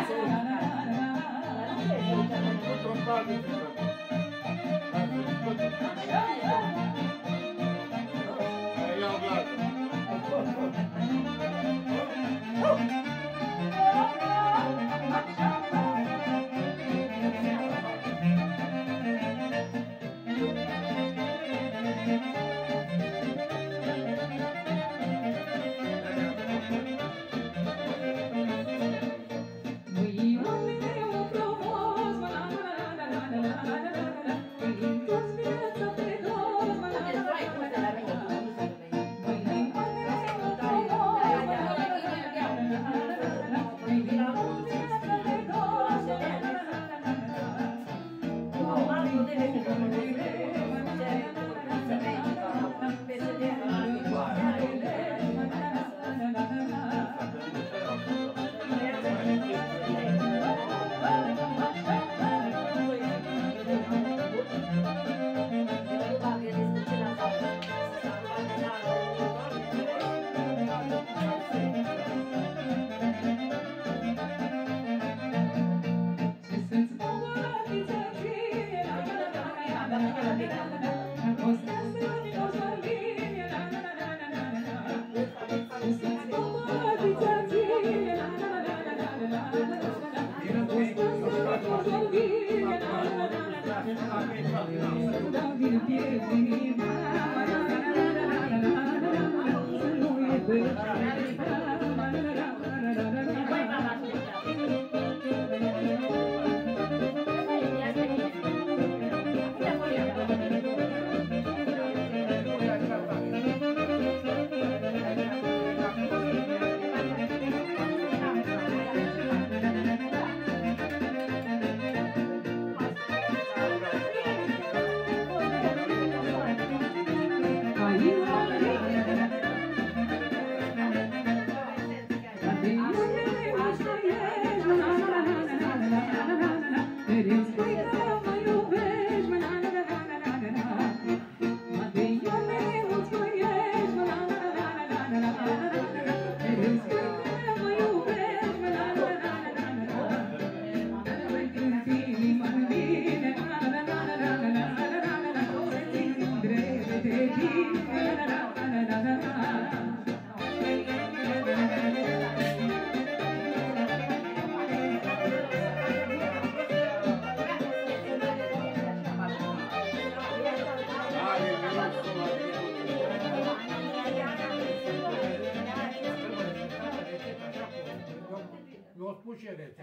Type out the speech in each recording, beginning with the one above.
Grazie Sono trompati. querías ženete.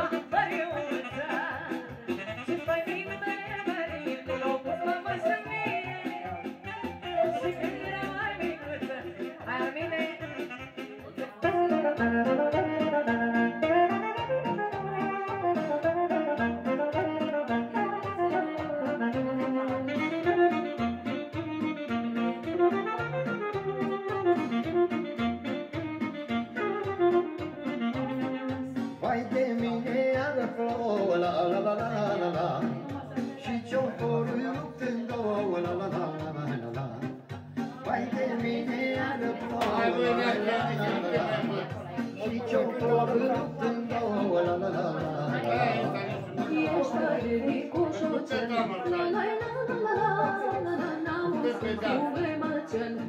done it. Și ce-o în două, la la la Ești ridicușuță, la la la la la la la la la la la la la la la la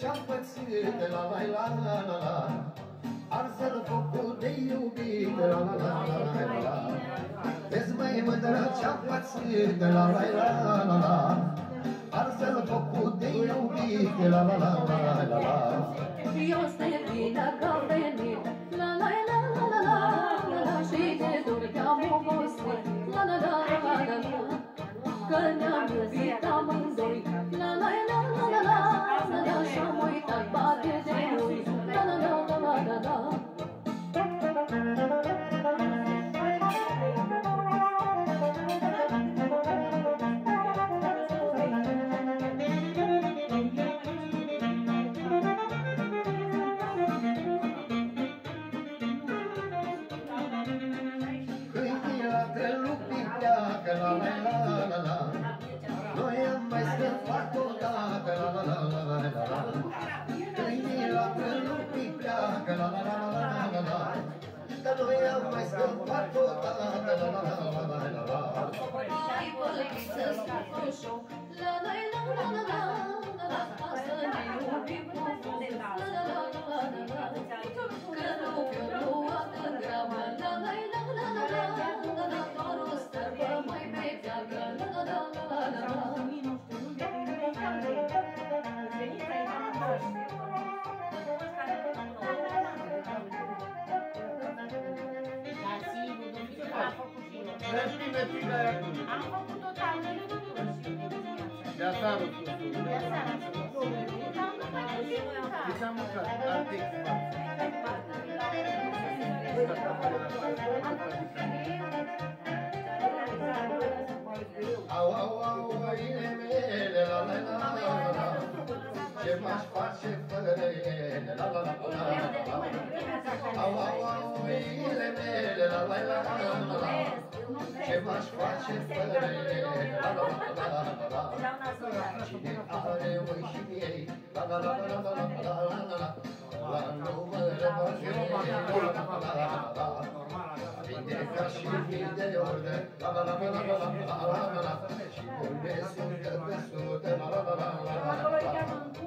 ce-am pățit la la la la la la Arsă-l focul de iubire la la la la la la la Vezi măi mândră ce-am pățit la la la la la la Arsă-l focul de iubire la la la la la la la Eu să-i vină că venit la la la la la la la la Și de dur te-am obosit la la la la la la Că ne-am pleacă, la la la la la Noi am mai scăpat odată, la la la la la la la Câinii la lupi pleacă, la la la la la la la Că noi am mai scăpat odată, la la la la la la la Ai bălăiță scușo La la Am făcut o taină de De asta am spus. Deci am mâncat. Artic. Au, au, au, oile mele, la la la la la la Ce m-aș face fără ele, la la la la la la Au, au, au, oile mele, la la la la la la Ce m-aș face fără ele, la la la la la la Cine are oi și miei, la la la la la la la la la la La numără băghe, la la la la la la Vinde ca și mii de orde, la la la la la la la la la la Și unde sunt pe sute, la la la la